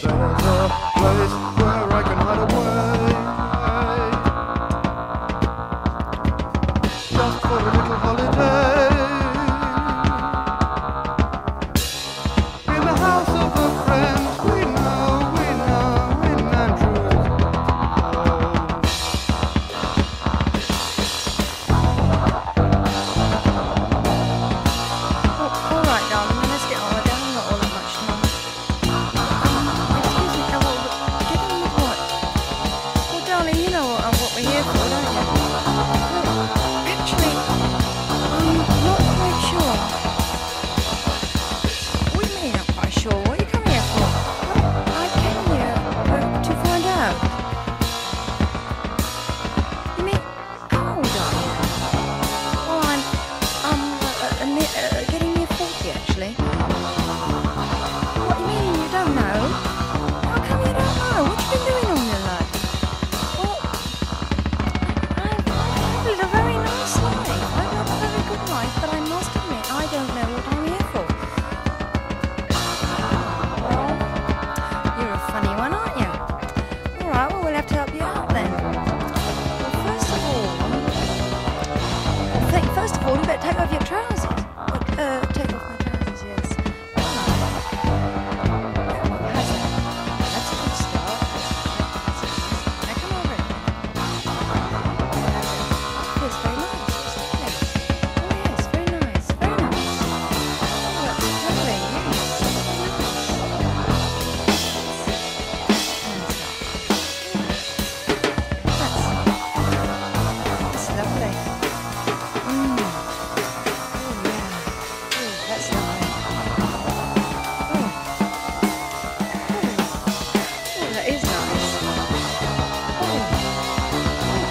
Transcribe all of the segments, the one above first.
There's a place where 我也不知道。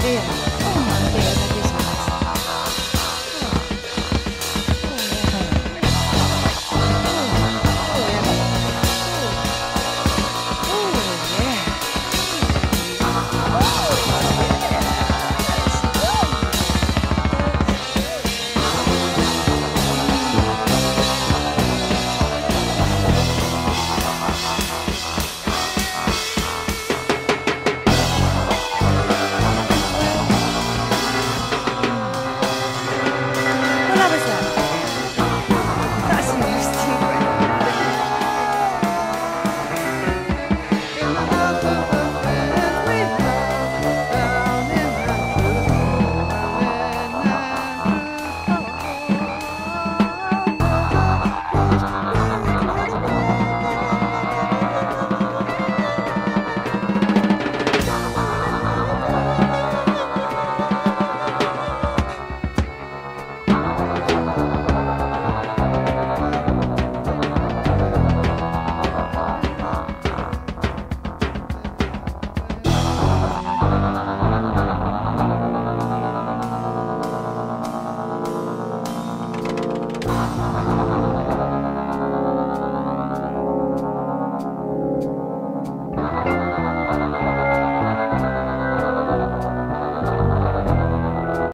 Yeah.